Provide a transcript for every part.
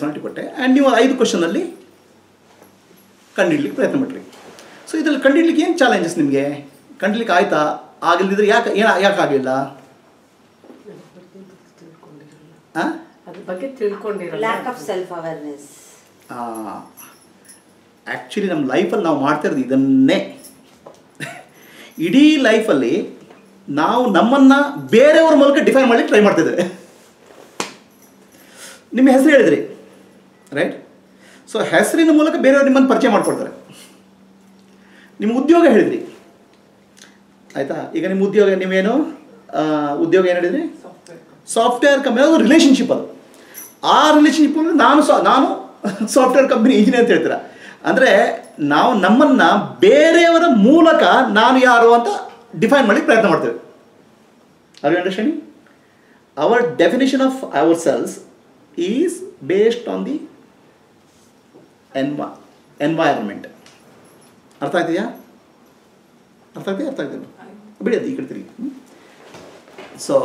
Personality ಕೊಟ್ಟೆ. And ನೀವು ಐದು ಕ್ವಶನಲ್ಲಿ ಕಂಡುಹಿಡ್ಲಿಕ್ಕೆ ಪ್ರಯತ್ನ ಮಾಡಿರಿ ಸೊ ಇದರಲ್ಲಿ ಕಂಡಿಡ್ಲಿಕ್ಕೆ ಏನು ಚಾಲೆಂಜಸ್ ನಿಮಗೆ? ಕಂಡುಹಿಡ್ಲಿಕ್ಕೆ ಆಯ್ತಾ? ಆಗಲಿದ್ರೆ ಯಾಕೆ ಏನು ಯಾಕೆ ಆಗಲಿಲ್ಲ ಹಾಂ ಬಗ್ಗೆ ಆ್ಯಕ್ಚುಲಿ ನಮ್ಮ ಲೈಫಲ್ಲಿ ನಾವು ಮಾಡ್ತಾ ಇರೋದು ಇದನ್ನೇ. ಇಡೀ ಲೈಫಲ್ಲಿ ನಾವು ನಮ್ಮನ್ನು ಬೇರೆಯವ್ರ ಮೂಲಕ ಡಿಫೈನ್ ಮಾಡಲಿಕ್ಕೆ ಟ್ರೈ ಮಾಡ್ತಿದ್ದೇವೆ ನಿಮ್ಮ ಹೆಸರು ಹೇಳಿದ್ರಿ. ರೈಟ್ ಸೊ ಹೆಸರಿನ ಮೂಲಕ ಬೇರೆಯವ್ರು ನಿಮ್ಮನ್ನು ಪರಿಚಯ ಮಾಡಿಕೊಡ್ತಾರೆ. ನಿಮ್ಮ ಉದ್ಯೋಗ ಹೇಳಿದ್ರಿ. ಆಯಿತಾ? ಈಗ ನಿಮ್ಮ ಉದ್ಯೋಗ ನೀವೇನು? ಉದ್ಯೋಗ ಏನು ಹೇಳಿದ್ರಿ? ಸಾಫ್ಟ್ವೇರ್ ಕಂಪ್ನಿ ಅದು ರಿಲೇಷನ್ಶಿಪ್ ಅದು. ಆ ರಿಲೇಷನ್ಶಿಪ್ ನಾನು ಸಾ ನಾನು ಸಾಫ್ಟ್ವೇರ್ ಕಂಪ್ನಿ ಇಂಜಿನಿಯರ್ ಅಂತ ಹೇಳ್ತೀರ. ಅಂದರೆ ನಾವು ನಮ್ಮನ್ನು ಬೇರೆಯವರ ಮೂಲಕ ನಾನು ಯಾರು ಅಂತ ಡಿಫೈನ್ ಮಾಡಿ ಪ್ರಯತ್ನ ಮಾಡ್ತೇವೆ. Are you understanding our definition of our selves is based on the ಎನ್ವಾ environment ಅರ್ಥ ಆಗ್ತಿದೆಯಾ? ಅರ್ಥ ಆಗ್ತಿದೆಯಾ? ಅರ್ಥ ಆಗ್ತಿಲ್ಲ. ಬಿಡಿ ಅದು ಈ ಕಡೆ ತಿರುಗಿ. ಸೊ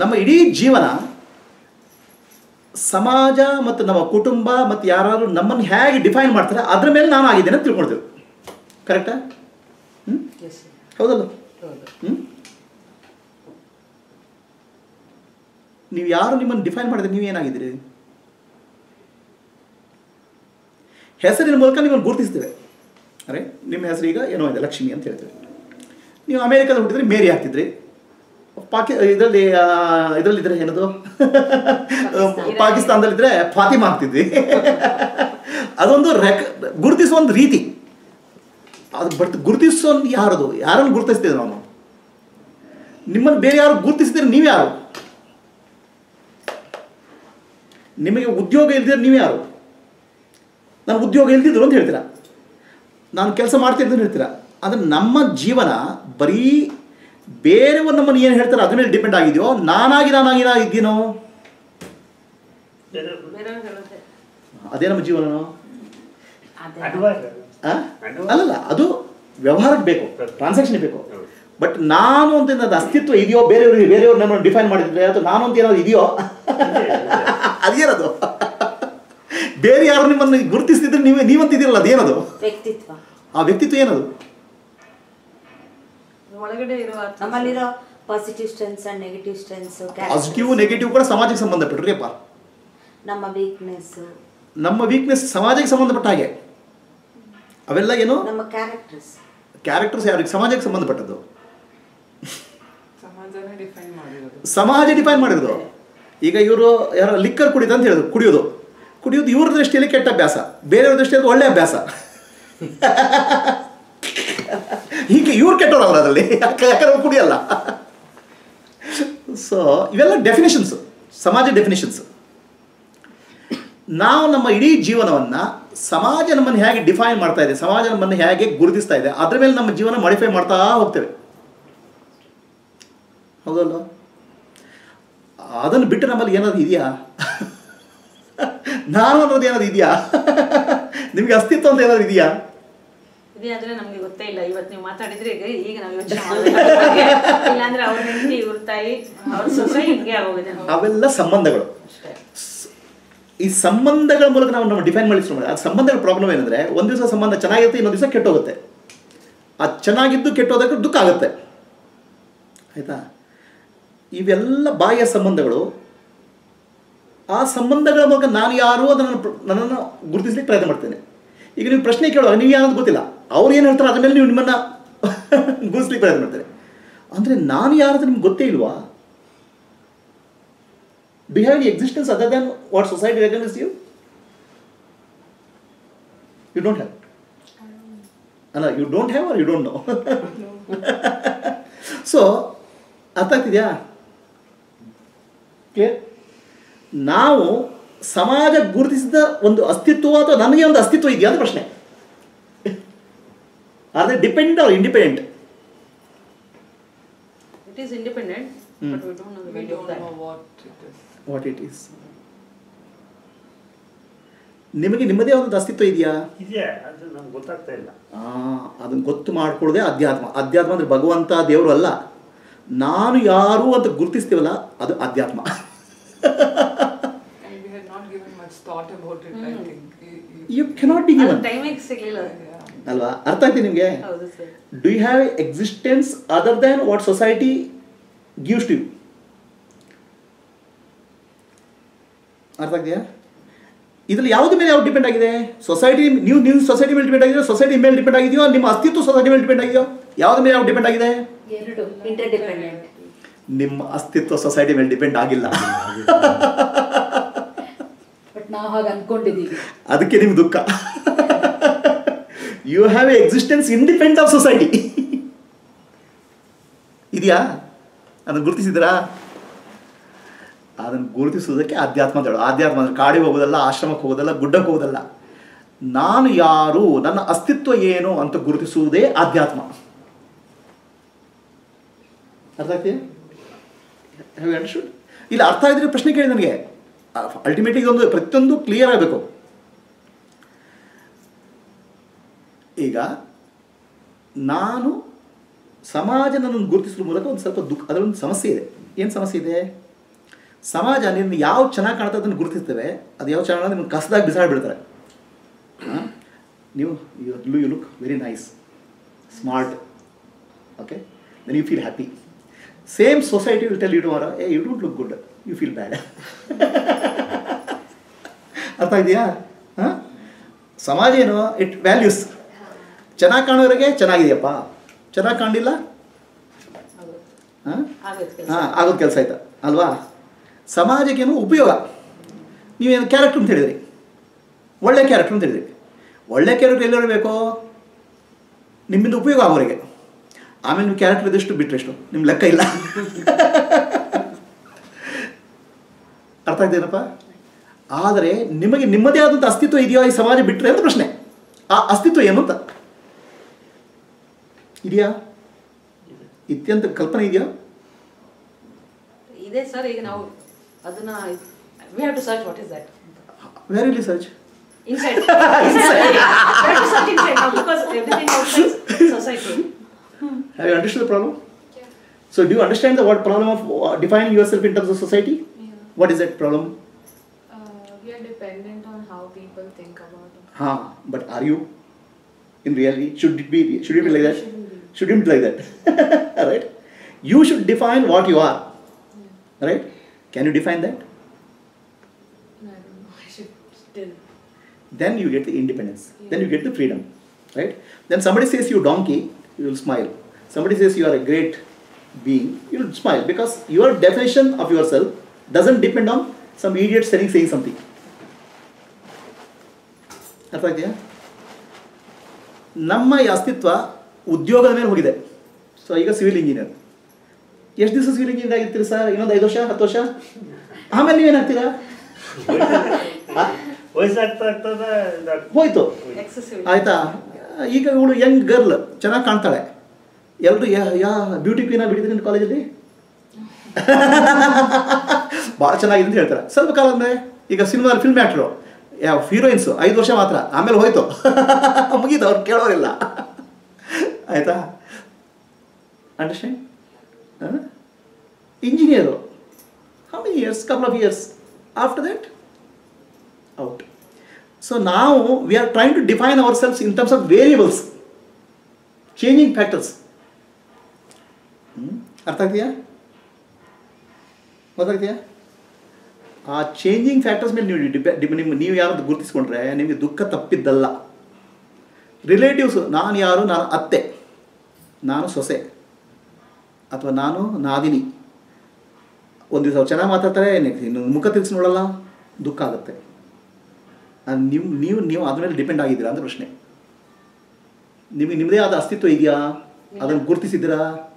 ನಮ್ಮ ಇಡೀ ಜೀವನ ಸಮಾಜ ಮತ್ತು ನಮ್ಮ ಕುಟುಂಬ ಮತ್ತು ಯಾರಾದರೂ ನಮ್ಮನ್ನು ಹೇಗೆ ಡಿಫೈನ್ ಮಾಡ್ತಾರೆ ಅದ್ರ ಮೇಲೆ ನಾನು ಆಗಿದ್ದೇನೆ ಅಂತ ತಿಳ್ಕೊಳ್ತೇವೆ. ಕರೆಕ್ಟಾ ಹ್ಞೂ ಹೌದಲ್ಲ? ಹೌದು. ಹ್ಞೂ ನೀವು ಯಾರು ನಿಮ್ಮನ್ನು ಡಿಫೈನ್ ಮಾಡಿದ್ರೆ ನೀವೇನಾಗಿದ್ದೀರಿ? ಹೆಸರಿನ ಮೂಲಕ ನಿಮ್ಮನ್ನು ಗುರುತಿಸ್ತೇವೆ ಅರೆ ನಿಮ್ಮ ಹೆಸರು ಈಗ ಏನೋ ಇದೆ ಲಕ್ಷ್ಮಿ ಅಂತ ಹೇಳ್ತೇವೆ. ನೀವು ಅಮೇರಿಕಾದಲ್ಲಿ ಹುಟ್ಟಿದ್ರೆ ಮೇರಿ ಆಗ್ತಿದ್ರಿ. ಪಾಕಿ ಇದರಲ್ಲಿ ಇದರಲ್ಲಿದ್ದರೆ ಏನದು? ಪಾಕಿಸ್ತಾನದಲ್ಲಿದ್ದರೆ ಫಾತಿಮಾ ಆಗ್ತಿದ್ವಿ. ಅದೊಂದು ರೆಕ್ ಗುರುತಿಸುವ ಒಂದು ರೀತಿ. ಅದು ಬಟ್ ಗುರುತಿಸೋ ಯಾರದು? ಯಾರನ್ನು ಗುರುತಿಸ್ತಿದ್ರು ನಾವು ನಿಮ್ಮನ್ನು ಬೇರೆ ಯಾರು ಗುರುತಿಸಿದ್ರೆ ನೀವು ಯಾರು? ನಿಮಗೆ ಉದ್ಯೋಗ ಇಲ್ದಿದ್ರೆ ನೀವು ಯಾರು? ನಾನು ಉದ್ಯೋಗ ಇಲ್ದಿದ್ರು ಅಂತ ಹೇಳ್ತೀರಾ? ನಾನು ಕೆಲಸ ಮಾಡ್ತಿದ್ದು ಅಂತ ಹೇಳ್ತೀರಾ? ಅಂದರೆ ನಮ್ಮ ಜೀವನ ಬರೀ ಬೇರೆಯವರು ನಮ್ಮನ್ನು ಏನು ಹೇಳ್ತಾರೆ ಅದ್ರ ಮೇಲೆ ಡಿಪೆಂಡ್ ಆಗಿದೆಯೋ ನಾನಾಗಿ ನಾನಾಗಿ ಇದ್ದೀನೋ? ಅದೇ ನಮ್ಮ ಜೀವನ ಅಲ್ಲಲ್ಲ ಅದು ವ್ಯವಹಾರಕ್ಕೆ ಬೇಕು ಟ್ರಾನ್ಸಾಕ್ಷನ್ ಬೇಕು. ಬಟ್ ನಾನು ಅಂತ ಏನಾದ್ರು ಅಸ್ತಿತ್ವ ಇದೆಯೋ ಬೇರೆಯವರು ಬೇರೆಯವ್ರು ನಮ್ಮನ್ನು ಡಿಫೈನ್ ಮಾಡಿದ್ರೆ ಅಥವಾ ನಾನು ಅಂತ ಏನಾದ್ರು ಇದೆಯೋ? ಅದೇನದು? ಬೇರೆ ಯಾರು ನಿಮ್ಮನ್ನು ಗುರುತಿಸ್ತಿದ್ರೆ ನೀವೇ ನೀವಂತಿದ್ದೀರಲ್ಲ ಅದೇನದು ವ್ಯಕ್ತಿತ್ವ. ಆ ವ್ಯಕ್ತಿತ್ವ ಏನದು? ಒಳಗಡೆ ಇರುವ ನಮ್ಮಲ್ಲಿರೋ positive strengths and negative strengths positive negative ಕೂಡ ಸಮಾಜಕ್ಕೆ ಸಂಬಂಧಪಟ್ಟರೆ ಅಪ್ಪ ನಮ್ಮ ವೀಕ್ನೆಸ್ ನಮ್ಮ ವೀಕ್ನೆಸ್ ಸಮಾಜಕ್ಕೆ ಸಂಬಂಧಪಟ್ಟ ಹಾಗೆ. ಅವೆಲ್ಲ ಏನು? ನಮ್ಮ ಕ್ಯಾರೆಕ್ಟರ್ಸ್ ಕ್ಯಾರೆಕ್ಟರ್ಸ್ ಯಾರಿಗೆ? ಸಮಾಜಕ್ಕೆ ಸಂಬಂಧಪಟ್ಟದ್ದು. ಸಮಾಜನೇ ಡಿಫೈನ್ ಮಾಡಿರೋದು. ಸಮಾಜ ಡಿಫೈನ್ ಮಾಡಿರೋದು. ಈಗ ಇವರು ಯಾರೋ ಲಿಕ್ಕರ್ ಕುಡಿತ ಅಂತ ಹೇಳಿದ್ರು ಕುಡಿಯೋದು. ಕುಡಿಯೋದು ಇವ್ರ ದೃಷ್ಟಿಯಲ್ಲಿ ಕೆಟ್ಟ ಅಭ್ಯಾಸ. ಬೇರೆಯವ್ರ ದೃಷ್ಟಿಯಲ್ಲಿ ಒಳ್ಳೆ ಅಭ್ಯಾಸ. ಹೀಗೆ ಇವ್ರು ಕೆಟ್ಟವ್ರಲ್ಲ ಅದರಲ್ಲಿ. ಯಾಕೆ ಯಾಕಂದ್ರೆ ಕುಡಿಯಲ್ಲ. ಸೊ ಇವೆಲ್ಲ ಡೆಫಿನೇಷನ್ಸ್ ಸಮಾಜ ಡೆಫಿನೇಷನ್ಸ್ ನಾವು ನಮ್ಮ ಇಡೀ ಜೀವನವನ್ನು ಸಮಾಜ ನಮ್ಮನ್ನು ಹೇಗೆ ಡಿಫೈನ್ ಮಾಡ್ತಾ ಇದೆ, ಸಮಾಜ ನಮ್ಮನ್ನು ಹೇಗೆ ಗುರುತಿಸ್ತಾ ಇದೆ, ಅದ್ರ ಮೇಲೆ ನಮ್ಮ ಜೀವನ ಮಾಡಿಫೈ ಮಾಡ್ತಾ ಹೋಗ್ತೇವೆ. ಹೌದಲ್ಲ ಅದನ್ನು ಬಿಟ್ಟು ನಮ್ಮಲ್ಲಿ ಏನಾದ್ರು ಇದೆಯಾ? ನಾನು ಅನ್ನೋದು ಏನಾದ್ರು ಇದೆಯಾ? ನಿಮಗೆ ಅಸ್ತಿತ್ವ ಅಂತ ಏನಾದ್ರು ಇದೆಯಾ? ಇದೆ ಅಂದ್ರೆ ನಮ್ಗೆ ಗೊತ್ತೇ ಇಲ್ಲ. ಇವತ್ತು ನೀವು ಮಾತಾಡಿದ್ರೆ ಈಗ ಈಗ ನಾವು ಯೋಚನೆ ಮಾಡಬೇಕು ಇಲ್ಲಾಂದ್ರೆ ಅವ್ರ ಹೆಂಡತಿ ಇವ್ರ ತಾಯಿ ಅವ್ರ ಸೊಸೆ ಹಿಂಗೆ ಆಗೋಗಿದೆ. ಅವೆಲ್ಲ ಸಂಬಂಧಗಳು. ಈ ಸಂಬಂಧಗಳ ಮೂಲಕ ನಾವು ನಮ್ಮ ಡಿಫೈನ್ ಮಾಡಿ ಆ ಸಂಬಂಧಗಳ ಪ್ರಾಬ್ಲಮ್ ಏನಂದ್ರೆ ಒಂದು ದಿವಸ ಸಂಬಂಧ ಚೆನ್ನಾಗಿರುತ್ತೆ ಇನ್ನೊಂದು ದಿವಸ ಕೆಟ್ಟೋಗುತ್ತೆ. ಆ ಚೆನ್ನಾಗಿದ್ದು ಕೆಟ್ಟೋದಕ್ಕೆ ದುಃಖ ಆಗುತ್ತೆ. ಆಯ್ತಾ? ಇವೆಲ್ಲ ಬಾಹ್ಯ ಸಂಬಂಧಗಳು ಆ ಸಂಬಂಧಗಳ ಮೂಲಕ ನಾನು ಯಾರು ಅದನ್ನು ನನ್ನನ್ನು ಗುರುತಿಸಲಿಕ್ಕೆ ಪ್ರಯತ್ನ ಮಾಡ್ತೇನೆ. ಈಗ ನೀವು ಪ್ರಶ್ನೆ ಕೇಳುವಾಗ, ನೀವು ಯಾರು ಗೊತ್ತಿಲ್ಲ, ಅವ್ರು ಏನು ಹೇಳ್ತಾರೆ ಅದನ್ನೆಲ್ಲ ನೀವು ನಿಮ್ಮನ್ನು ಗುರುತಿಸ್ಲಿಕ್ಕೆ ಪ್ರಯತ್ನ ಮಾಡ್ತಾರೆ ಅಂದರೆ ನಾನು ಯಾರು ನಿಮ್ಗೆ ಗೊತ್ತೇ ಇಲ್ವಾ? D have existence other than what society recognise you you don't don't ಅಲ್ಲ you don't have are you don't know so ಅರ್ಥ ಆಗ್ತಿದೆಯಾ? ಕ್ಲಿಯರ್ ನಾವು ಸಮಾಜ ಗುರುತಿಸಿದ ಒಂದು ಅಸ್ತಿತ್ವ ಅಥವಾ ನನಗೆ ಒಂದು ಅಸ್ತಿತ್ವ ಇದೆಯಾ ಅಂತ ಪ್ರಶ್ನೆ. ಆದರೆ depend or independent it is independent but we don't know the We value don't know what what it is ನಿಮಗೆ ನಿಮ್ಮದೇ ಒಂದು ಅಸ್ತಿತ್ವ ಇದೆಯಾ? ಇದೆಯಾ? ಅದು ನಮ್ಗೆ ಗೊತ್ತಾಗ್ತಾ ಇಲ್ಲ. ಆ, ಅದನ್ನ ಗೊತ್ತು ಮಾಡ್ಕೊಳ್ಳೋದೇ ಅಧ್ಯಾತ್ಮ. ಅಧ್ಯಾತ್ಮ ಅಂದರೆ ಭಗವಂತ ದೇವರು ಅಲ್ಲ. ನಾನು ಯಾರು ಅಂತ ಗುರುತಿಸ್ತೀವಲ್ಲ ಅದು ಅಧ್ಯಾತ್ಮ. And we had not given much much thought about it. I think. You- you- you cannot be given ಟೈಮಿಗೆ ಸಿಗಲಿಲ್ಲ. ಅಲ್ವಾ? ಅರ್ಥ ಆಯ್ತು ನಿಮಗೆ? Do you have existence other than what society gives to you ಅರ್ಥ ಆಗ್ತೀಯಾ ಇದ್ರಲ್ಲಿ ಯಾವ್ದು ಮೇಲೆ ಯಾವ್ದು ಡಿಪೆಂಡ್ ಆಗಿದೆ? ಸೊಸೈಟಿ ನೀವು ನೀವು ಸೊಸೈಟಿ ಮೇಲೆ ಡಿಪೆಂಡ್ ಆಗಿದೆಯೋ ಸೊಸೈಟಿ ಮೇಲೆ ಡಿಪೆಂಡ್ ಆಗಿದೆಯೋ ನಿಮ್ಮ ಅಸ್ತಿತ್ವ ಸೊಸೈಟಿ ಮೇಲೆ ಡಿಪೆಂಡ್ ಆಗಿದೆಯೋ? ಯಾವ್ದು ಮೇಲೆ ಯಾವ್ದು ಡಿಪೆಂಡ್ ಆಗಿದೆ? ಎರಡು ಇಂಟರ್ಡಿಪೆಂಡೆಂಟ್ ನಿಮ್ಮ ಅಸ್ತಿತ್ವ ಸೊಸೈಟಿ ಮೇಲೆ ಡಿಪೆಂಡ್ ಆಗಿಲ್ಲ. ನಾವು ಹಾಗೆ ಅನ್ಕೊಂಡಿದ್ದೀವಿ ಅದಕ್ಕೆ ನಿಮ್ಗೆ ದುಃಖ. You have a existence independent of society ಇದೆಯಾ? ಅದನ್ನು ಗುರುತಿಸಿದ್ರಾ ಅದನ್ನು ಗುರುತಿಸುವುದಕ್ಕೆ ಅಧ್ಯಾತ್ಮ ಅಂತ ಹೇಳೋದು ಅಧ್ಯಾತ್ಮ ಅಂದ್ರೆ ಕಾಡಿಗೆ ಹೋಗೋದಲ್ಲ ಆಶ್ರಮಕ್ಕೆ ಹೋಗೋದಲ್ಲ ಗುಡ್ಡಕ್ಕೆ ಹೋಗೋದಲ್ಲ. ನಾನು ಯಾರು ನನ್ನ ಅಸ್ತಿತ್ವ ಏನು ಅಂತ ಗುರುತಿಸುವುದೇ ಆಧ್ಯಾತ್ಮ. ಅರ್ಥ ಆಗ್ತೀಯ ಅಂಡರ್ಸ್ಟುಡ್ ಇಲ್ಲ ಅರ್ಥ ಆಗಿದ್ರೆ ಪ್ರಶ್ನೆ ಕೇಳಿ ನನಗೆ. ಅಲ್ಟಿಮೇಟ್ಲಿ ಇದೊಂದು ಪ್ರತಿಯೊಂದು ಕ್ಲಿಯರ್ ಆಗಬೇಕು. ಈಗ ನಾನು ಸಮಾಜ ನನ್ನನ್ನು ಗುರುತಿಸುವ ಮೂಲಕ ಒಂದು ಸ್ವಲ್ಪ ದುಃಖ ಅದರೊಂದು ಸಮಸ್ಯೆ ಇದೆ. ಏನು ಸಮಸ್ಯೆ ಇದೆ? ಸಮಾಜ ನಿನ್ನ ಯಾವ ಚೆನ್ನಾಗಿ ಕಾಣ್ತದೆ ಅದನ್ನು ಗುರುತಿಸ್ತೇವೆ. ಅದು ಯಾವ ಚೆನ್ನಾಗಿ ನಿಮ್ಮನ್ನು ಕಸದಾಗಿ ಬಿಸಾಡ್ಬಿಡ್ತಾರೆ ಬಿಡ್ತಾರೆ. ನೀವು you you look very nice smart okay then you feel happy same society will tell you tomorrow, ಏ you don't look good you feel bad. ಅರ್ಥ ಇದೆಯಾ ಹಾಂ? ಸಮಾಜ ಏನು? ಇಟ್ ವ್ಯಾಲ್ಯೂಸ್ ಚೆನ್ನಾಗಿ ಕಾಣೋರಿಗೆ ಚೆನ್ನಾಗಿದೆಯಪ್ಪ. ಚೆನ್ನಾಗಿ ಕಾಣಲಿಲ್ಲ? ಹಾಂ? ಹಾಂ ಆಗೋದು ಕೆಲಸ ಆಯ್ತಾ. ಅಲ್ವಾ? ಸಮಾಜಕ್ಕೇನು ಉಪಯೋಗ? ನೀವೇನು ಕ್ಯಾರೆಕ್ಟ್ರ್ ಅಂತ ಹೇಳಿದ್ರಿ. ಒಳ್ಳೆ ಕ್ಯಾರೆಕ್ಟ್ರ್ ಅಂತ ಹೇಳಿದ್ರಿ. ಒಳ್ಳೆ ಕ್ಯಾರೆಕ್ಟರ್ ಎಲ್ಲಿರಬೇಕು ನಿಮ್ಮಿಂದ ಉಪಯೋಗ ಆಗೋರಿಗೆ. ಆಮೇಲೆ ನೀವು ಕ್ಯಾರೆಕ್ಟರ್ ಇದೆಷ್ಟು ಬಿಟ್ಟರೆಷ್ಟು ನಿಮ್ಮ ಲೆಕ್ಕ ಇಲ್ಲ. ಅರ್ಥ ಆಗ್ತೇನಪ್ಪ ಆದರೆ ನಿಮಗೆ ನಿಮ್ಮದೇ ಆದಂಥ ಅಸ್ತಿತ್ವ ಇದೆಯೋ ಈ ಸಮಾಜ ಬಿಟ್ಟರೆ ಅಂತ ಪ್ರಶ್ನೆ. ಆ ಅಸ್ತಿತ್ವ ಏನು ಅಂತ. ಇದೆಯಾ? ಇತ್ಯಂತ ಕಲ್ಪನೆ ಇದೆಯಾ? ಇದೆ ಸರ್ ಈಗ ನಾವು ಅದನ್ನ we have to search what is that very search inside search inside because everything outside society Have you understood the problem? Yeah. So, do you understand the what problem of uh, defining yourself in terms of society? Yeah. What is that problem? Uh, we are dependent on how people think about us. Huh, but are you in reality? Should it be? Should it be like that? Shouldn't be like that. right? You should define what you are. Right? Can you define that? I don't know. I should still. Then you get the independence. Then you get the freedom. Right? Then somebody says you donkey, you will smile. Somebody says you are a great being, you will smile because your definition of yourself doesn't depend on some idiot saying, saying something. ಅರ್ಥ ಆಗ್ತೀಯಾ ನಮ್ಮ ಈ ಅಸ್ತಿತ್ವ ಉದ್ಯೋಗದ ಮೇಲೆ ಹೋಗಿದೆ. So ಈಗ civil engineer ಎಷ್ಟು ದಿವಸ ಸಿವಿಲ್ ಇಂಜಿನಿಯರ್ ಆಗಿರ್ತೀರಿ ಸರ್ ಇನ್ನೊಂದು ಐದು ವರ್ಷ ಹತ್ತು ವರ್ಷ? ಆಮೇಲೆ ನೀವೇನಾಗ್ತೀರಾ. ಹೋಯ್ತು. ಎಕ್ಸೆಸಿವ್ ಆಯ್ತಾ? ಈಗ ಇವಳು ಯಂಗ್ ಗರ್ಲ್ ಚೆನ್ನಾಗಿ ಕಾಣ್ತಾಳೆ. ಎಲ್ಲರೂ ಯಾ ಯಾ ಬ್ಯೂಟಿ ಕ್ವೀನ ಬಿಡಿದ್ರಿ ನಿಮ್ಮ ಕಾಲೇಜಲ್ಲಿ ಭಾಳ ಚೆನ್ನಾಗಿದೆ ಅಂತ ಹೇಳ್ತಾರೆ. ಸ್ವಲ್ಪ ಕಾಲ ಅಂದರೆ ಈಗ ಸಿನಿಮಾ ಫಿಲ್ಮ್ ಆ್ಯಕ್ಟ್ರು ಯಾವ ಹೀರೋಯಿನ್ಸು ಐದು ವರ್ಷ ಮಾತ್ರ, ಆಮೇಲೆ ಹೋಯ್ತು. ಮುಗೀತು, ಅವ್ರು ಕೇಳೋರಿಲ್ಲ. ಆಯಿತಾ? Understand engineer how many years couple of years after that out so ನಾವು we are trying to define our selves in terms of variables changing factors ಅರ್ಥ ಆಗ್ತೀಯಾ ಗೊತ್ತಾಗ್ತೀಯಾ ಆ ಚೇಂಜಿಂಗ್ ಫ್ಯಾಕ್ಟರ್ಸ್ ಮೇಲೆ ನೀವು ಡಿಪೆ ನಿಮ್ಮ ನೀವು ಯಾರು ಗುರುತಿಸ್ಕೊಂಡ್ರೆ ನಿಮಗೆ ದುಃಖ ತಪ್ಪಿದ್ದಲ್ಲ. ರಿಲೇಟಿವ್ಸು ನಾನು ಯಾರು? ನಾನು ಅತ್ತೆ. ನಾನು ಸೊಸೆ. ಅಥವಾ ನಾನು ನಾದಿನಿ. ಒಂದು ದಿವಸ ಚೆನ್ನಾಗಿ ಮಾತಾಡ್ತಾರೆ ನೆಕ್ಸ್ಟ್ ಇನ್ನೊಂದು ಮುಖ ತಿಳ್ಸಿ ನೋಡಲ್ಲ ದುಃಖ ಆಗುತ್ತೆ. ಅದು ನೀವು ನೀವು ನೀವು ಅದ್ರ ಮೇಲೆ ಡಿಪೆಂಡ್ ಆಗಿದ್ದೀರಾ ಅಂತ ಪ್ರಶ್ನೆ. ನಿಮಗೆ ನಿಮ್ಮದೇ ಆದ ಅಸ್ತಿತ್ವ ಇದೆಯಾ? ಅದನ್ನು ಗುರುತಿಸಿದ್ದೀರಾ?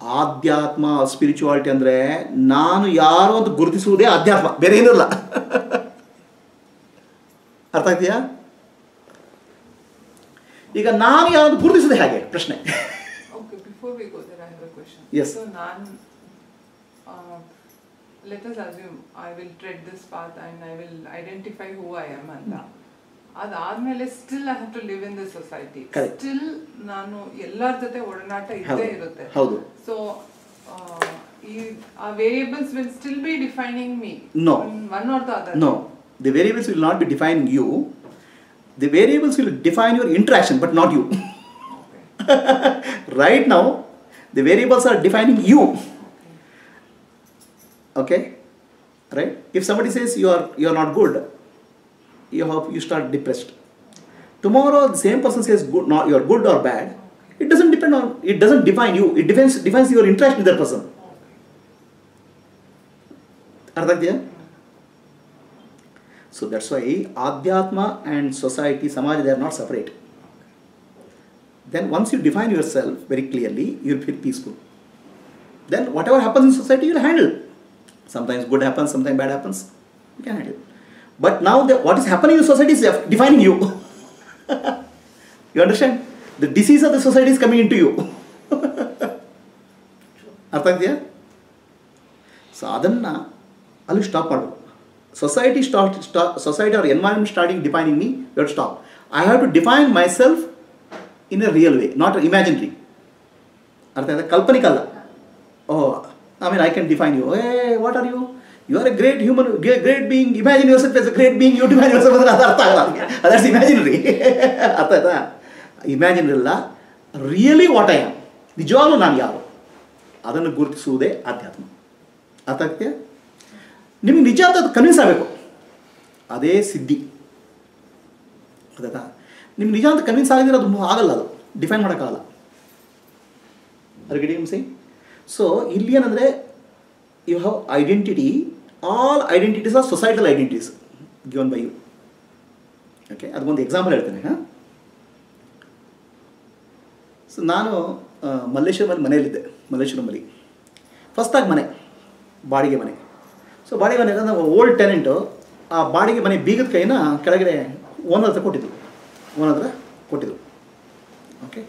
ಆಧ್ಯಾತ್ಮ ಸ್ಪಿರಿಚುವಾಲಿಟಿ ಅಂದರೆ ನಾನು ಯಾರು ಅಂತ ಗುರುತಿಸುವುದೇ ಅಧ್ಯಾತ್ಮ ಬೇರೆ ಏನಿಲ್ಲ ಅರ್ಥ ಆಗ್ತೀಯಾ ಈಗ ನಾನು ಯಾರು ಅಂತ ಗುರುತಿಸುವುದೇ ಹಾಗೆ? ಪ್ರಶ್ನೆ. Let us assume I will tread this path and I will identify who I am and. Mm. ಅದಾದ್ಮೇಲೆ still I to live in the society still ನಾನು ಎಲ್ಲರ ಜೊತೆ ಒಡನಾಟ ಇದ್ದೇ ಇರುತ್ತೆ. ಹೌದು. ಸೊ ಈ ಆ variables will still be defining me no or the no the variables will not be defining you the variables will define your interaction but not you right now the variables are defining you okay right if somebody says you are you are not good you have you start depressed. Tomorrow the same person says good not you are good or bad. It doesn't depend on it doesn't define you. It defines defines your interaction with that person. ಅರ್ಥ ಆಗ್ತೀಯಾ so that's why ಆಧ್ಯಾತ್ಮ and society ಸಮಾಜ they are not separate then once you define yourself very clearly you will feel peaceful then whatever happens in society you will handle sometimes good happens sometimes bad happens you can handle But now the, what is happening in society is defining you. You understand? The disease of the society is coming into you. ಅರ್ಥ ಆಗ್ತೀಯಾ so ಅದನ್ನು ಅಲ್ಲಿ stop ಮಾಡಬೇಕು society start ಸ್ಟಾ society ಅವ್ರ environment starting defining me you stop I have to define my self in a real way not imaginary ಅರ್ಥ ಆಯ್ತಾ ಕಾಲ್ಪನಿಕ ಅಲ್ಲ ಓ I mean I can define you ಏ what are you you are a great human great being imagine your self as great being you imagine self ಅದು ಅರ್ಥ ಆಗಲ್ಲ others imaginary ಅರ್ಥ ಆಯ್ತಾ? ಇಮ್ಯಾಜಿನ್ ಇಲ್ಲ ರಿಯಲಿ ವಾಟ್ ಐ ಆಮ್ ನಿಜವಾಗ್ಲೂ ನಾನು ಯಾರು? ಅದನ್ನು ಗುರುತಿಸುವುದೇ ಆಧ್ಯಾತ್ಮ. ಅರ್ಥ ಆಗ್ತೀಯ? ನಿಮ್ಗೆ ನಿಜ ಅಂತ ಅದು ಕನ್ವಿನ್ಸ್ ಆಗಬೇಕು. ಅದೇ ಸಿದ್ಧಿ. ಅದಾಯ್ತಾ ನಿಮ್ಗೆ ನಿಜ ಅಂತ ಕನ್ವಿನ್ಸ್ ಆಗಿದ್ರೆ ಅದು ಆಗಲ್ಲ ಅದು. ಡಿಫೈನ್ ಮಾಡೋಕ್ಕಾಗಲ್ಲ. ಅರ್ಗಡಿ ಸಿಂಗ್ ಸೊ? ಇಲ್ಲಿ ಏನಂದರೆ you have identity all identities are societal identities given by you okay ಅದಕ್ಕೊಂದು ಎಕ್ಸಾಂಪಲ್ ಹೇಳ್ತೇನೆ, ಹಾಂ? ಸೊ ನಾನು ಮಲ್ಲೇಶ್ವರಮಲ್ಲಿ ಮನೆಯಲ್ಲಿದ್ದೆ ಮಲ್ಲೇಶ್ವರಮಲ್ಲಿ ಫಸ್ಟಾಗಿ ಮನೆ, ಬಾಡಿಗೆ ಮನೆ. ಸೊ ಬಾಡಿಗೆ ಮನೆ ಅಂದರೆ ಓಲ್ಡ್ ಟೆನೆಂಟು ಆ ಬಾಡಿಗೆ ಮನೆ ಬೀಗದ ಕೈನ ಕೆಳಗಡೆ ಓನರ್ ಹತ್ರ ಕೊಟ್ಟಿದ್ದು. ಓನರ್ ಹತ್ರ ಕೊಟ್ಟಿದ್ದು. ಓಕೆ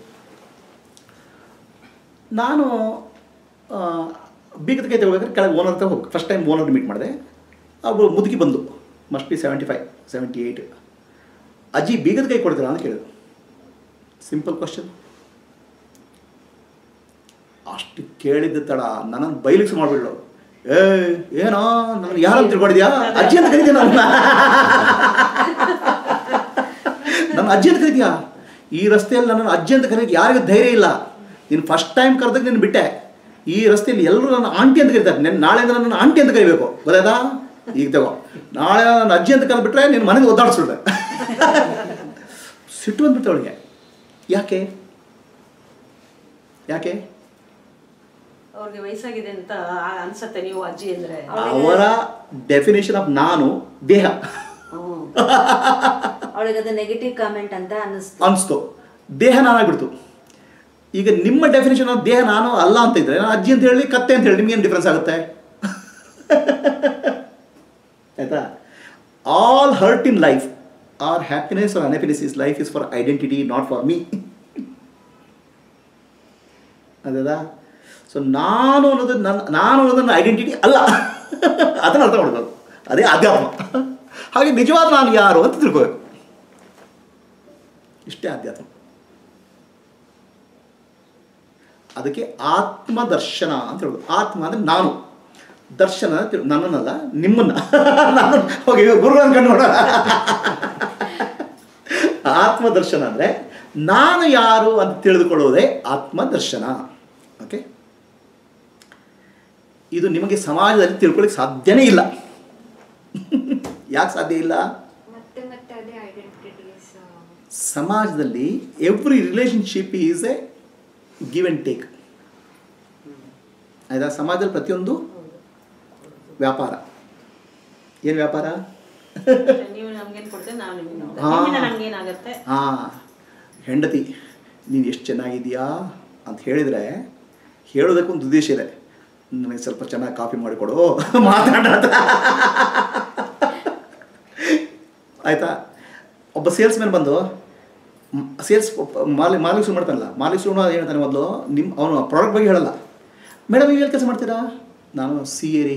ನಾನು ಬೀಗದ ಕೈ ತಗೋಬೇಕಾದ್ರೆ ಕೆಳಗೆ ಓನರ್ ಹತ್ರ ಹೋಗಿ. ಫಸ್ಟ್ ಟೈಮ್ ಓನರ್ ಮೀಟ್ ಮಾಡಿದೆ. ಅವರು ಮುದುಕಿ ಬಂದು. Must be seventy five seventy eight ಅಜ್ಜಿ ಬೀಗದ ಕೈ ಕೊಡ್ತೀರಾ ಅಂತ ಕೇಳಿದ್ರು. ಸಿಂಪಲ್ ಕ್ವಶನ್ ಅಷ್ಟು ಕೇಳಿದ್ದ ತಡ ನನ್ನನ್ನು ಬೈಲಿಕ್ಸ್ ಮಾಡಿಬಿಡ್ಲು ಏ ಏನೋ ನನ್ನ ಯಾರು ತಿಳ್ಕೊಂಡಿದ್ಯಾ? ಅಜ್ಜಿ ಅಂತ ಕರಿತೀಯ ನನ್ನ ನನ್ನ ಅಜ್ಜಿ ಅಂತ ಕರಿತೀಯಾ? ಈ ರಸ್ತೆಯಲ್ಲಿ ನನ್ನ ಅಜ್ಜಿ ಅಂತ ಕರೀಕ್ಕೆ ಯಾರಿಗೂ ಧೈರ್ಯ ಇಲ್ಲ. ನೀನು ಫಸ್ಟ್ ಟೈಮ್ ಕರೆದಾಗ ನೀನು ಬಿಟ್ಟೆ. ಈ ರಸ್ತೆಯಲ್ಲಿ ಎಲ್ಲರೂ ನನ್ನ ಆಂಟಿ ಅಂತ ಕರೀತಾರೆ. ನೆನ್ ಅಂದ್ರೆ ನನ್ನ ಆಂಟಿ ಅಂತ ಕರಿಬೇಕು. ಗೊತ್ತಾಯ್ತಾ? ಈಗ ತಗೋ. ನಾಳೆ ನನ್ನ ಅಜ್ಜಿ ಅಂತ ಕರೆದ್ಬಿಟ್ರೆ ನೀನು ಮನೆಗೆ ಒದ್ದಾಡಿಸ್ಬಿಟ್ಟೆ ಸಿಟ್ಟು ಬಂದ್ಬಿಟ್ಟು ಅವಳಿಗೆ. ಯಾಕೆ? ಯಾಕೆ? ಅವ್ರಿಗೆ ವಯಸ್ಸಾಗಿದೆ ಅಂತ ಅನ್ಸತ್ತೆ ನೀವು ಅಜ್ಜಿ ಅಂದ್ರೆ. ಅವರ ಡೆಫಿನೇಷನ್ ಆಫ್ ನಾನು ದೇಹ. ಅವಳಿಗೆ ಅದು ನೆಗೆಟಿವ್ ಕಾಮೆಂಟ್ ಅಂತ ಅನ್ನಿಸ್ತು ಅನಿಸ್ತು. ದೇಹ ನಾನಾಗ್ಬಿಡ್ತು. ಈಗ ನಿಮ್ಮ ಡೆಫಿನೇಷನ್ ಆಫ್ ದೇಹ ನಾನು ಅಲ್ಲ ಅಂತ ಇದ್ರೆ, ನಾನು ಅಜ್ಜಿ ಅಂತ ಹೇಳಿ ಕತ್ತೆ ಅಂತ ಹೇಳಿ ನಿಮ್ಗೇನು ಡಿಫ್ರೆನ್ಸ್ ಆಗುತ್ತೆ? ಆಯ್ತಾ? All hurt in life or happiness or unhappiness is life is for identity not for me ಅದಾ ಸೊ ನಾನು ಅನ್ನೋದು ನನ್ನ, ನಾನು ಅನ್ನೋದು ನನ್ನ ಐಡೆಂಟಿಟಿ ಅಲ್ಲ. ಅದನ್ನು ಅರ್ಥ ಮಾಡ್ಬೇಕು ಅದೇ ಅಧ್ಯಾತ್ಮ. ಹಾಗೆ ನಿಜವಾದ ನಾನು ಯಾರು ಅಂತ ತಿಳ್ಕೋಬೇಕು ಇಷ್ಟೇ ಅಧ್ಯಾತ್ಮ. ಅದಕ್ಕೆ ಆತ್ಮದರ್ಶನ ಅಂತ ಹೇಳೋದು. ಆತ್ಮ ಅಂದರೆ ನಾನು. ದರ್ಶನ ನನ್ನನ್ನಲ್ಲ ನಿಮ್ಮನ್ನ. ನಾನು ಹೋಗಿ ಗುರು ಅನ್ಕೊಂಡು ನೋಡ ಆತ್ಮದರ್ಶನ ಅಂದರೆ ನಾನು ಯಾರು ಅಂತ ತಿಳಿದುಕೊಳ್ಳೋದೇ ಆತ್ಮದರ್ಶನ. ಓಕೆ? ಇದು ನಿಮಗೆ ಸಮಾಜದಲ್ಲಿ ತಿಳ್ಕೊಳ್ಳಿಕ್ಕೆ ಸಾಧ್ಯನೇ ಇಲ್ಲ. ಯಾಕೆ ಸಾಧ್ಯ ಇಲ್ಲ? ಸಮಾಜದಲ್ಲಿ every relationship is a give and take ಆಯಿತಾ ಸಮಾಜದಲ್ಲಿ ಪ್ರತಿಯೊಂದು ವ್ಯಾಪಾರ. ಏನು ವ್ಯಾಪಾರ? ನೀವು ನಮ್ಗೇನ್ ಕೊಡ್ತೀವಿ ನಾವು ನಿಮ್ಗೆ ಹಾ. ಹೆಂಡತಿ ನೀನು ಎಷ್ಟು ಚೆನ್ನಾಗಿದೆಯಾ ಅಂತ ಹೇಳಿದರೆ ಹೇಳೋದಕ್ಕೊಂದು ಉದ್ದೇಶ ಇದೆ. ನನಗೆ ಸ್ವಲ್ಪ ಚೆನ್ನಾಗಿ ಕಾಫಿ ಮಾಡಿಕೊಡು ಮಾತಾಡ ಆಯಿತಾ? ಒಬ್ಬ ಸೇಲ್ಸ್ ಮ್ಯಾನ್ ಬಂದು ಸೇಲ್ಸ್ ಮಾಲಿ ಮಾಲಿಕ್ ಶುರು ಮಾಡ್ತಾನಲ್ಲ ಮಾಲಿಕ್ ಶುರು ಹೇಳ್ತಾನೆ ಮೊದಲು ನಿಮ್ಮ ಅವನು ಪ್ರಾಡಕ್ಟ್ ಬಗ್ಗೆ ಹೇಳಲ್ಲ. ಮೇಡಮ್ ನೀವು ಎಲ್ಲಿ ಕೆಲಸ ಮಾಡ್ತೀರಾ? ನಾನು ಸಿ ಎ ರೀ.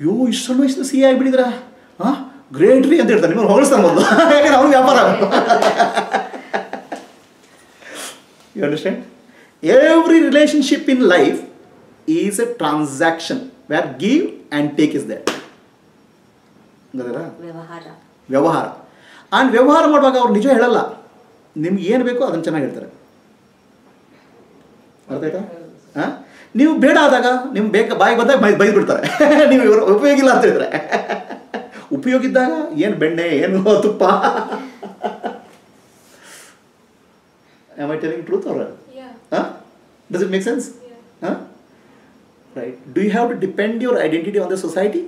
ಯೋ ಇಷ್ಟು ಸಣ್ಣ ಇಷ್ಟು ಸಿ ಎ ಆಗಿಬಿಟ್ಟಿದ್ರಾ ಹಾಂ ಗ್ರೇಟ್ ರೀ ಅಂತ ಹೇಳ್ತಾನೆ ನಿಮ್ಮನ್ನು ಹೊಗಳಿಸ್ತಾನೆ ಮೊದಲು. ಯಾಕಂದ್ರೆ ಅವ್ನು ವ್ಯಾಪಾರ. You understand every relationship in life is a transaction where give and take is that ವ್ಯವಹಾರ. ವ್ಯವಹಾರ. ಆ್ಯಂಡ್ ವ್ಯವಹಾರ ಮಾಡುವಾಗ ಅವ್ರು ನಿಜ ಹೇಳಲ್ಲ. ನಿಮ್ಗೆ ಏನು ಬೇಕೋ ಅದನ್ನು ಚೆನ್ನಾಗಿ ಹೇಳ್ತಾರೆ. ಅರ್ಥ ಆಯ್ತಾ? ಹಾಂ? ನೀವು ಬೇಡ ಆದಾಗ ನಿಮ್ಗೆ ಬೇಕ ಬಾಯಿಗೆ ಬಂದಾಗ ಬೈ ಬೈದ್ಬಿಡ್ತಾರೆ. ನೀವು ಇವರು ಉಪಯೋಗ ಇಲ್ಲ ಅಂತ ಹೇಳಿದ್ರೆ. ಉಪಯೋಗಿದ್ದಾಗ ಏನು ಬೆಣ್ಣೆ ಏನು ತುಪ್ಪ? ಐ ಐ ಟೆಲಿಂಗ್ ಟ್ರೂತ್ ಅವ್ರ ಹಾಂ? ಡಸ್ ಇಟ್ ಮೇಕ್ ಸೆನ್ಸ್ ಹಾಂ? Right do you have to depend your identity on the society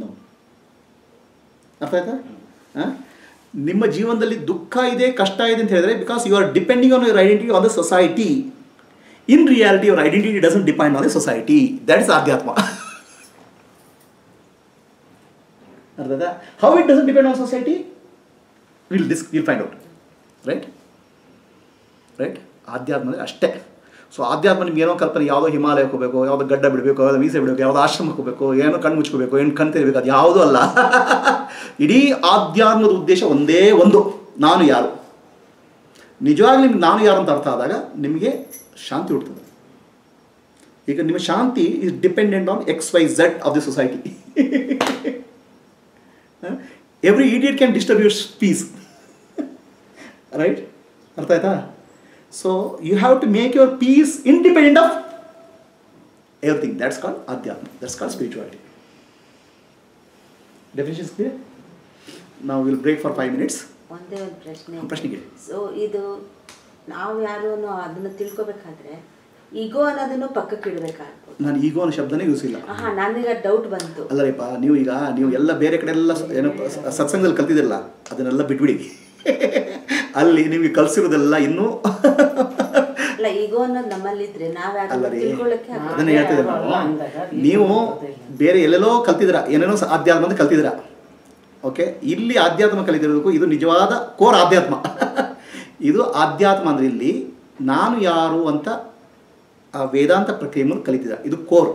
no ಅರ್ಥ ಆಯ್ತಾ? ಹಾಂ? ನಿಮ್ಮ ಜೀವನದಲ್ಲಿ ದುಃಖ ಇದೆ, ಕಷ್ಟ ಇದೆ ಅಂತ ಹೇಳಿದ್ರೆ because you are depending on your identity on the society in reality your identity doesn't depend on the society that is ಆಧ್ಯಾತ್ಮ ಅರ್ಥದ how it doesn't depend on society will this will find out right right ಆಧ್ಯಾತ್ಮ ಅಷ್ಟೇ. So ಆಧ್ಯಾತ್ಮ ನಿಮ್ಗೆ ಏನೋ ಕಲ್ಪನೆ, ಯಾವುದೋ ಹಿಮಾಲಯಕ್ಕೆ ಹೋಗಬೇಕು, ಯಾವುದೋ ಗಡ್ಡ ಬಿಡಬೇಕು, ಯಾವುದೋ ಮೀಸೆ ಬಿಡಬೇಕು, ಯಾವುದೋ ಆಶ್ರಮಕ್ಕೆ ಹೋಗಬೇಕು, ಏನೋ ಕಣ್ಣು ಮುಚ್ಕೋಬೇಕು, ಏನು ಕಣ್ ತೆರಬೇಕು ಅದು ಯಾವುದೂ ಅಲ್ಲ. ಇಡೀ ಆಧ್ಯಾತ್ಮದ ಉದ್ದೇಶ ಒಂದೇ ಒಂದು, ನಾನು ಯಾರು. ನಿಜವಾಗ್ಲೂ ನಿಮ್ಗೆ ನಾನು ಯಾರು ಅಂತ ಅರ್ಥ ಆದಾಗ ನಿಮಗೆ ಶಾಂತಿ ಹುಡ್ತದೆ ಈಗ ನಿಮ್ಮ ಶಾಂತಿ is dependent on x y z of the society every idiot can disturb your peace right ಅರ್ಥ ಆಯ್ತಾ? So you to to make peace peace of of That's called adhyatma. That's called spirituality. Definition is clear? ನಾವು we'll break for five minutes ಒಂದೇ ಒಂದು ಪ್ರಶ್ನೆ. ಪ್ರಶ್ನೆಗೆ. So ಇದು ನಾವು ಯಾರು ಅದನ್ನ ತಿಳ್ಕೊಬೇಕಾದ್ರೆ ಈಗೋ ಅನ್ನೋದನ್ನು ಪಕ್ಕಕ್ಕೆ ಇಡಬೇಕಾಗ್ಬೋದು. ನಾನು ಈಗೋ ಅನ್ನೋ ಶಬ್ದನೇ ಯೂಸ್ ಇಲ್ಲ. ಹಾಂ ನನಗೆ ಡೌಟ್ ಬಂತು. ಅಲ್ಲರಿಪ್ಪ ನೀವು ಈಗ ನೀವು ಎಲ್ಲ ಬೇರೆ ಕಡೆ ಎಲ್ಲ ಏನೋ ಸತ್ಸಂಗದಲ್ಲಿ ಕಲ್ತಿದ್ದಿರಲ್ಲ ಅದನ್ನೆಲ್ಲ ಬಿಟ್ಬಿಡಿ. ಅಲ್ಲಿ ನಿಮಗೆ ಕಲಿಸಿರೋದೆಲ್ಲ ಇನ್ನೂ ಅಲ್ಲ ಈಗೋ ಅನ್ನೋದು ನಮ್ಮಲ್ಲಿದ್ರೆ ನಾವ್ ಅಲ್ಲ ತಿಳ್ಕೊಳ್ಳಕ್ಕೆ ಆಗಲ್ಲ. ಅದನ್ನ ಹೇಳ್ತಿದ್ದೆ ನಾನು. ನೀವು ಬೇರೆ ಎಲ್ಲೆಲ್ಲೋ ಕಲ್ತಿದ್ರ ಏನೇನೋ ಆಧ್ಯಾತ್ಮ ಅಂತ ಕಲ್ತಿದ್ರ ಓಕೆ ಇಲ್ಲಿ ಆಧ್ಯಾತ್ಮ ಕಲಿತಿರೋದಕ್ಕೂ ಇದು ನಿಜವಾದ ಕೋರ್ ಆಧ್ಯಾತ್ಮ. ಇದು ಆಧ್ಯಾತ್ಮ ಅಂದ್ರೆ ಇಲ್ಲಿ ನಾನು ಯಾರು ಅಂತ ಆ ವೇದಾಂತ ಪ್ರಕ್ರಿಯೆ ಮೂಲಕ ಕಲಿತಿದ್ದಾರೆ ಇದು ಕೋರ್.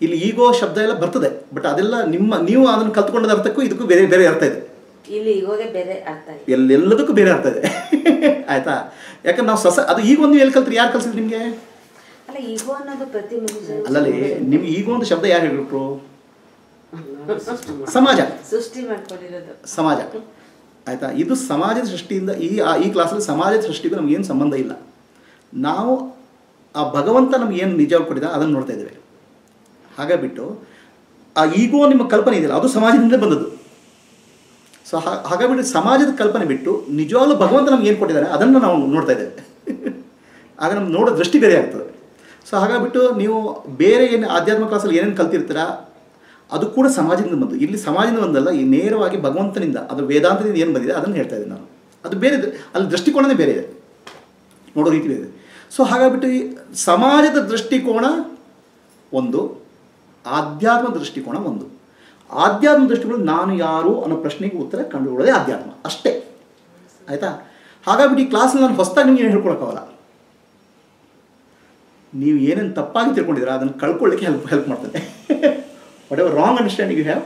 ಇಲ್ಲಿ ಈಗೋ ಶಬ್ದ ಎಲ್ಲ ಬರ್ತದೆ. ಬಟ್ ಅದೆಲ್ಲ ನಿಮ್ಮ ನೀವು ಅದನ್ನು ಕಲ್ತ್ಕೊಂಡದ ಅರ್ಥಕ್ಕೂ ಇದಕ್ಕೂ ಬೇರೆ ಬೇರೆ ಅರ್ಥ ಇದೆ. ಇಲ್ಲಿ ಈಗೋಗೆ ಬೇರೆ ಅರ್ಥ ಇದೆ. ಎಲ್ಲೆಲ್ಲದಕ್ಕೂ ಬೇರೆ ಅರ್ಥ ಇದೆ. ಆಯ್ತಾ? ಯಾಕಂದ್ರೆ ನಾವು ಸಸ ಅದು ಈಗ ಒಂದು ಎಲ್ಲಿ ಕಲ್ತ್ರಿ? ಯಾರು ಕಲ್ಸಿದ್ರು ನಿಮಗೆ? ಅಲ್ಲಲ್ಲಿ ನಿಮ್ಗೆ ಈಗ ಒಂದು ಶಬ್ದ ಯಾರು ಹೇಳಿಬಿಟ್ರು ಸಮಾಜ. ಸೃಷ್ಟಿ ಮಾಡ್ಕೊಂಡಿರೋದು. ಸಮಾಜ. ಆಯಿತಾ? ಇದು ಸಮಾಜದ ಸೃಷ್ಟಿಯಿಂದ ಈ ಆ- ಈ ಕ್ಲಾಸಲ್ಲಿ ಸಮಾಜದ ಸೃಷ್ಟಿಗೂ ಏನು ಸಂಬಂಧ ಇಲ್ಲ. ನಾವು ಆ ಭಗವಂತ ನಮ್ಗೆ ಏನು ನಿಜವಾಗಿ ಕೊಟ್ಟಿದ ಅದನ್ನು ನೋಡ್ತಾ ಇದ್ದೇವೆ. ಹಾಗೆ ಬಿಟ್ಟು ಆ ಈಗೋ ನಿಮ್ಮ ಕಲ್ಪನೆ ಇದೆಯಲ್ಲ ಅದು ಸಮಾಜದಿಂದ ಬಂದದ್ದು. ಸೊ ಹಾಗಾಗ್ಬಿಟ್ಟು ಸಮಾಜದ ಕಲ್ಪನೆ ಬಿಟ್ಟು ನಿಜವಾಗ್ಲೂ ಭಗವಂತ ನಮ್ಗೆ ಏನು ಕೊಟ್ಟಿದ್ದಾರೆ, ಅದನ್ನು ನಾವು ನೋಡ್ತಾ ಇದ್ದೇವೆ. ಆಗ ನಮ್ಗೆ ನೋಡೋ ದೃಷ್ಟಿ ಬೇರೆ ಆಗ್ತದೆ. ಸೊ ಹಾಗಾಗ್ಬಿಟ್ಟು ನೀವು ಬೇರೆ ಏನು ಆಧ್ಯಾತ್ಮ ಕ್ಲಾಸಲ್ಲಿ ಏನೇನು ಕಲ್ತಿರ್ತೀರಾ, ಅದು ಕೂಡ ಸಮಾಜದಿಂದ ಬಂದು, ಇಲ್ಲಿ ಸಮಾಜದಿಂದ ಬಂದಲ್ಲ, ಈ ನೇರವಾಗಿ ಭಗವಂತನಿಂದ, ಅದು ವೇದಾಂತದಿಂದ ಏನು ಬಂದಿದೆ, ಅದನ್ನು ಹೇಳ್ತಾ ಇದ್ದೀನಿ ನಾನು. ಅದು ಬೇರೆ. ಅಲ್ಲಿ ದೃಷ್ಟಿಕೋನನೇ ಬೇರೆ ಇದೆ. ನೋಡೋ ರೀತಿ ಬೇರೆ ಸೊ ಹಾಗಾಗ್ಬಿಟ್ಟು ಈ ಸಮಾಜದ ದೃಷ್ಟಿಕೋನ ಒಂದು ಆಧ್ಯಾತ್ಮ ದೃಷ್ಟಿಕೋನ ಒಂದು. ಆಧ್ಯಾತ್ಮ ದೃಷ್ಟಿಗಳು ನಾನು ಯಾರು ಅನ್ನೋ ಪ್ರಶ್ನೆಗೆ ಉತ್ತರ ಕಂಡುಕೊಳ್ಳೋದೇ ಆಧ್ಯಾತ್ಮ. ಅಷ್ಟೇ. ಆಯಿತಾ? ಹಾಗಾಗ್ಬಿಟ್ಟು ಈ ಕ್ಲಾಸಲ್ಲಿ ನಾನು ಹೊಸದಾಗಿ ನಿಮಗೆ ಹೇಳ್ಕೊಳಕ್ಕಾಗಲ್ಲ? ನೀವು ಏನೇನು ತಪ್ಪಾಗಿ ತಿಳ್ಕೊಂಡಿದ್ದೀರಾ, ಅದನ್ನು ಕಳ್ಕೊಳ್ಳಿಕ್ಕೆ ಹೆಲ್ಪ್ ಹೆಲ್ಪ್ ಮಾಡ್ತೇನೆ whatever wrong understanding you have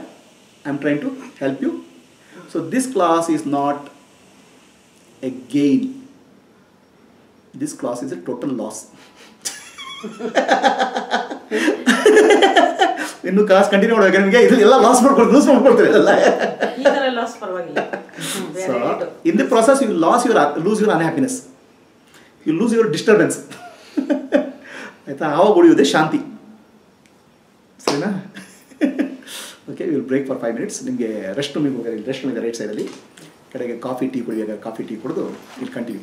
I am trying to help you so this class is not a gain this class is a total loss ಇನ್ನು ಕ್ಲಾಸ್ ಕಂಟಿನ್ಯೂ ಮಾಡಬೇಕು ನಿಮಗೆ ಇದೆಲ್ಲ ಲಾಸ್ ಮಾಡ್ಕೊಳ್ತೀವಿ ಲೂಸ್ ಮಾಡ್ಕೊಳ್ತೀವಿ ಎಲ್ಲ. ಈ ತರ ಲಾಸ್ ಪರವಾಗಿಲ್ಲ. So. In the process you loss your lose your unhappiness you lose your disturbance ಆಯಿತಾ? ಆವಾಗ ಉಳಿಯುವುದೇ ಶಾಂತಿ. ಸರಿನಾ? Okay will break for five minutes ನಿಮಗೆ ರೆಸ್ಟ್ ರೂಮಿಗೆ ಹೋಗಿ ರೆಸ್ಟ್ ರೂಮ್ ಇದೆ ರೈಟ್ ಸೈಡಲ್ಲಿ ಕಡೆಗೆ ಕಾಫಿ ಟೀ ಕುಡಿಯೋಕೆ ಕಾಫಿ ಟೀ ಕುಡಿದು ಇಲ್ಲಿ ಕಂಟಿನ್ಯೂ